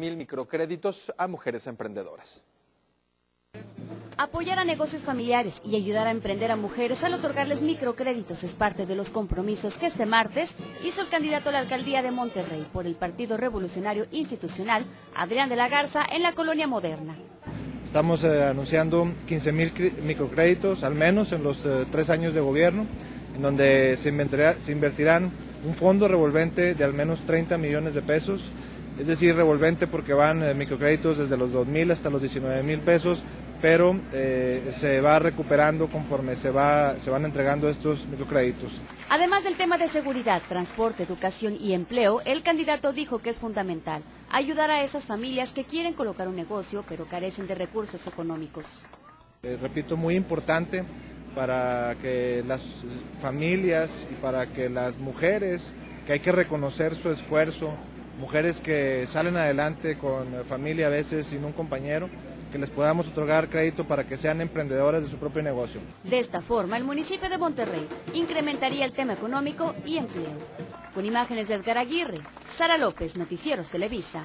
mil microcréditos a mujeres emprendedoras. Apoyar a negocios familiares y ayudar a emprender a mujeres al otorgarles microcréditos es parte de los compromisos que este martes hizo el candidato a la alcaldía de Monterrey por el Partido Revolucionario Institucional, Adrián de la Garza, en la colonia moderna. Estamos eh, anunciando 15 mil microcréditos, al menos en los eh, tres años de gobierno, en donde se, se invertirán un fondo revolvente de al menos 30 millones de pesos es decir, revolvente porque van eh, microcréditos desde los 2.000 hasta los 19 mil pesos, pero eh, se va recuperando conforme se, va, se van entregando estos microcréditos. Además del tema de seguridad, transporte, educación y empleo, el candidato dijo que es fundamental ayudar a esas familias que quieren colocar un negocio pero carecen de recursos económicos. Eh, repito, muy importante para que las familias y para que las mujeres, que hay que reconocer su esfuerzo, mujeres que salen adelante con familia a veces sin un compañero, que les podamos otorgar crédito para que sean emprendedoras de su propio negocio. De esta forma, el municipio de Monterrey incrementaría el tema económico y empleo. Con imágenes de Edgar Aguirre, Sara López, Noticieros Televisa.